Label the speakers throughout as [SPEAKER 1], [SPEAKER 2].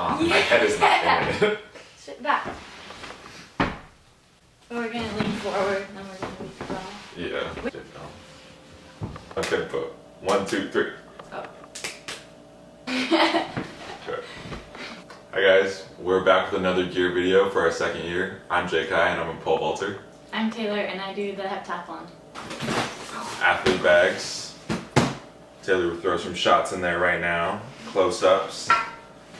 [SPEAKER 1] Mom, my head is not in it.
[SPEAKER 2] Sit back. Oh, we're gonna lean forward, and then we're gonna be well.
[SPEAKER 1] Yeah. Okay, but one, two, three.
[SPEAKER 2] Oh.
[SPEAKER 1] Okay. Hi guys, we're back with another gear video for our second year. I'm Jkai and I'm a pole vaulter.
[SPEAKER 2] I'm Taylor, and I do the heptathlon.
[SPEAKER 1] Athlete bags. Taylor will throw some shots in there right now. Close ups.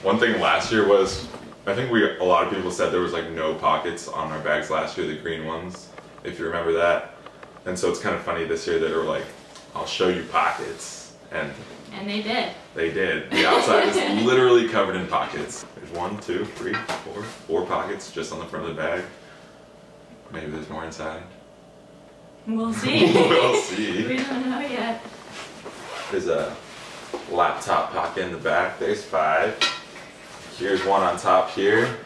[SPEAKER 1] One thing last year was, I think we a lot of people said there was like no pockets on our bags last year, the green ones, if you remember that. And so it's kind of funny this year that are like, I'll show you pockets, and
[SPEAKER 2] And they did.
[SPEAKER 1] they did. The outside is literally covered in pockets. There's one, two, three, four, four pockets just on the front of the bag. Maybe there's more inside.
[SPEAKER 2] We'll see.
[SPEAKER 1] we'll see.
[SPEAKER 2] we don't know yet.
[SPEAKER 1] There's a laptop pocket in the back. There's five. Here's one on top here.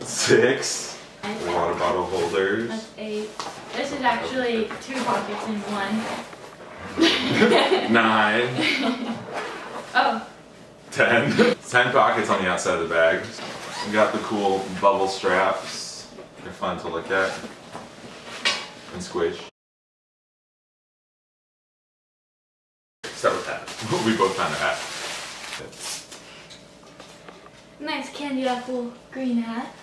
[SPEAKER 1] Six. Water bottle holders.
[SPEAKER 2] That's eight. This is actually two pockets in one.
[SPEAKER 1] Nine.
[SPEAKER 2] Oh,
[SPEAKER 1] Ten. Ten pockets on the outside of the bag. We got the cool bubble straps. They're fun to look at. And squish. Start with hat. We both found a hat.
[SPEAKER 2] Nice candy apple green hat.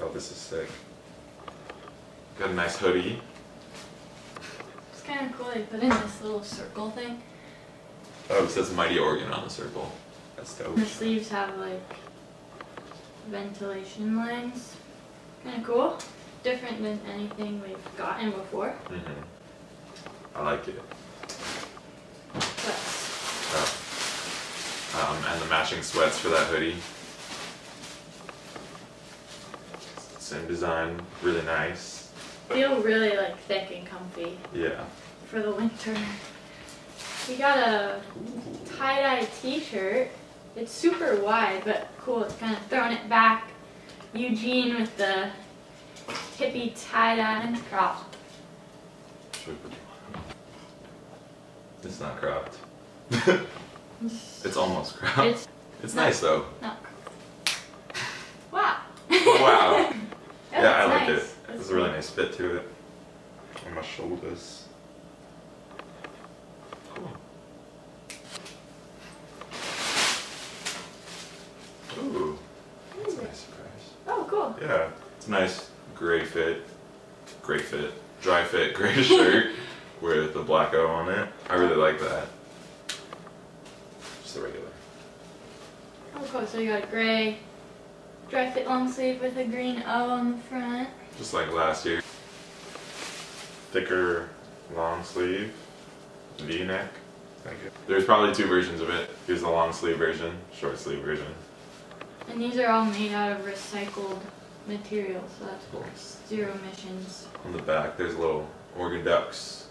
[SPEAKER 1] Oh, this is sick. Got a nice hoodie.
[SPEAKER 2] It's kind of cool. They put in this little circle thing.
[SPEAKER 1] Oh, it says Mighty Oregon on the circle. That's dope.
[SPEAKER 2] The sleeves have like ventilation lines. Kind of cool. Different than anything we've gotten before.
[SPEAKER 1] hmm I like it.
[SPEAKER 2] But
[SPEAKER 1] Oh. Um, and the matching sweats for that hoodie. Same design, really nice.
[SPEAKER 2] feel really like thick and comfy
[SPEAKER 1] Yeah.
[SPEAKER 2] for the winter. We got a tie-dye t-shirt. It's super wide, but cool. It's kind of throwing it back. Eugene with the hippie tie-dye and it's.
[SPEAKER 1] It's not cropped. it's almost cropped.
[SPEAKER 2] It's
[SPEAKER 1] It's nice though.
[SPEAKER 2] not cropped. Wow.
[SPEAKER 1] Wow. Yeah, I
[SPEAKER 2] looks
[SPEAKER 1] like it.
[SPEAKER 2] That's
[SPEAKER 1] There's a really nice fit to it. On my shoulders. Cool. Ooh, that's a nice surprise.
[SPEAKER 2] Oh, cool.
[SPEAKER 1] Yeah, it's a nice gray fit, gray fit, Dri-FIT gray shirt with the black O on it. I really like that. Just the regular.
[SPEAKER 2] Oh, cool. So you got a gray Dri-FIT long sleeve with a green O on the front.
[SPEAKER 1] Just like last year. Thicker long sleeve, V-neck. Thank you. There's probably two versions of it. Here's the long sleeve version, short sleeve version.
[SPEAKER 2] And these are all made out of recycled material, so that's
[SPEAKER 1] Cool.
[SPEAKER 2] zero emissions.
[SPEAKER 1] On the back, there's little Oregon ducks.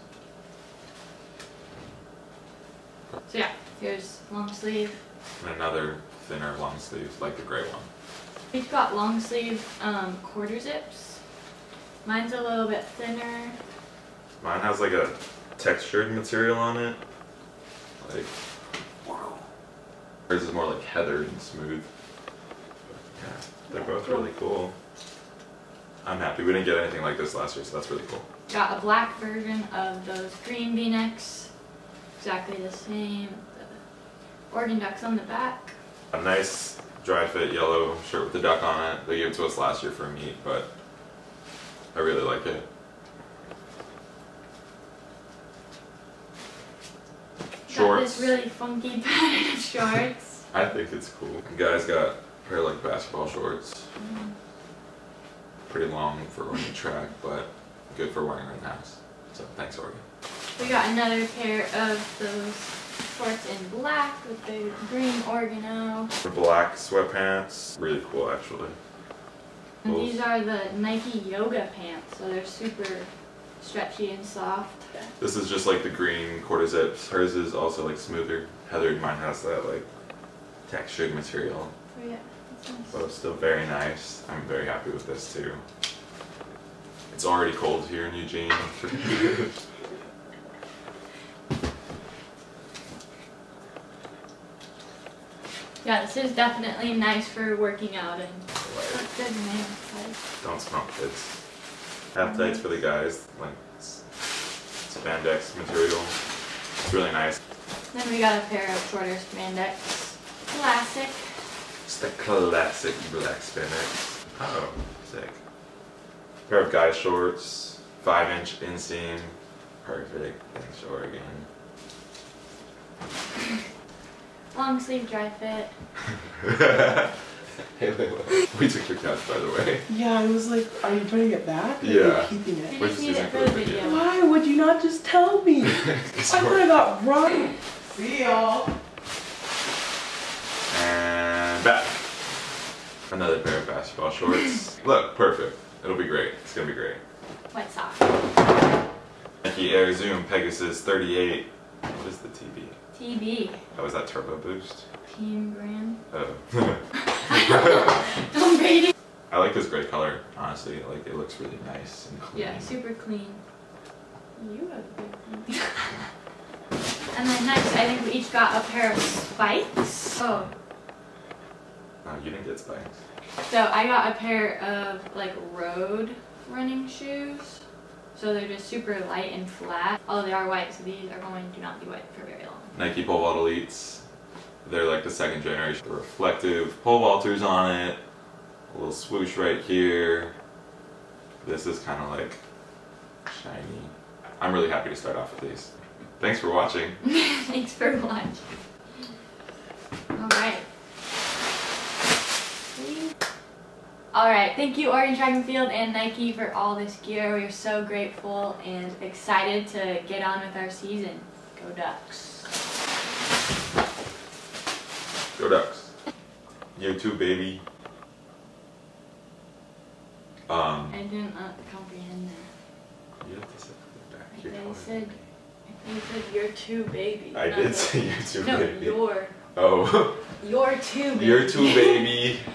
[SPEAKER 2] So yeah, here's long sleeve.
[SPEAKER 1] And another thinner long sleeve, like the gray one.
[SPEAKER 2] We've got long sleeve um, quarter zips. Mine's a little bit thinner.
[SPEAKER 1] Mine has like a textured material on it. Like, wow. hers is more like heathered and smooth. Yeah, they're both really cool. I'm happy. We didn't get anything like this last year, so that's really cool.
[SPEAKER 2] Got a black version of those green V-necks. Exactly the same. The Oregon ducks on the back.
[SPEAKER 1] A nice Dri-FIT yellow shirt with the duck on it. They gave it to us last year for a meet, but I really like it.
[SPEAKER 2] Got
[SPEAKER 1] Shorts.
[SPEAKER 2] this really funky pattern of shorts.
[SPEAKER 1] I think it's cool. You guy's got pair of like basketball shorts. Pretty long for running track, but good for wearing around the house. So thanks, Oregon.
[SPEAKER 2] We got another pair of those shorts in black with the green organo.
[SPEAKER 1] The black sweatpants, really cool actually.
[SPEAKER 2] And these are the Nike yoga pants, so they're super stretchy and soft.
[SPEAKER 1] This is just like the green quarter zips. Hers is also like smoother. Heathered, mine has that like textured material.
[SPEAKER 2] So yeah.
[SPEAKER 1] But it's still very nice. I'm very happy with this too. It's already cold here in Eugene.
[SPEAKER 2] Yeah, this is definitely nice for working out and good man.
[SPEAKER 1] Don't smoke, kids. Half tights for the guys, like spandex material. It's really nice.
[SPEAKER 2] Then we got a pair of shorter spandex. Classic.
[SPEAKER 1] It's the classic black spandex. Oh, sick. Pair of guy shorts, five inch inseam. Perfect. Thanks, Oregon.
[SPEAKER 2] Long sleeve Dri-FIT.
[SPEAKER 1] hey, Layla. We took your couch, by the way.
[SPEAKER 3] Yeah, I was like, are you putting it back? Or Are
[SPEAKER 1] Yeah.
[SPEAKER 3] you keeping
[SPEAKER 2] We
[SPEAKER 3] it?
[SPEAKER 2] Just need it for
[SPEAKER 1] for
[SPEAKER 2] the
[SPEAKER 1] the video.
[SPEAKER 2] video.
[SPEAKER 3] Why would you not just tell me? I
[SPEAKER 1] It's
[SPEAKER 3] could have got wrong. See y'all.
[SPEAKER 1] Another pair of basketball shorts. Look, perfect. It'll be great. It's gonna be great.
[SPEAKER 2] White socks.
[SPEAKER 1] Nike Air Zoom Pegasus 38. What is the TB?
[SPEAKER 2] TB.
[SPEAKER 1] Oh, was that Turbo Boost?
[SPEAKER 2] Team brand.
[SPEAKER 1] Oh.
[SPEAKER 2] Tom Brady.
[SPEAKER 1] I like this gray color, honestly. Like, it looks really nice and clean.
[SPEAKER 2] Yeah, super clean. You have a big one. and then next, I think we each got a pair of spikes. Oh,
[SPEAKER 1] No, you didn't get spikes.
[SPEAKER 2] so I got a pair of like road running shoes. So they're just super light and flat. Oh, they are white, so these are going to not be white for very long.
[SPEAKER 1] Nike Pole Vault Elites. They're like the second generation. The reflective pole vaulters on it. A little swoosh right here. This is kind of like shiny. I'm really happy to start off with these. Thanks for watching.
[SPEAKER 2] Thanks for watching. Alright. Alright, thank you Oregon Track and Field and Nike for all this gear. We are so grateful and excited to get on with our season. Go Ducks.
[SPEAKER 1] Go Ducks. You too, baby. Um,
[SPEAKER 2] I didn't uh, comprehend that.
[SPEAKER 1] you have to sit back
[SPEAKER 2] I
[SPEAKER 1] here.
[SPEAKER 2] thought you said, I thought you said you're too baby.
[SPEAKER 1] I did say you're too,
[SPEAKER 2] No,
[SPEAKER 1] baby.
[SPEAKER 2] you're.
[SPEAKER 1] Oh,
[SPEAKER 2] You're too baby.
[SPEAKER 1] you're too, baby.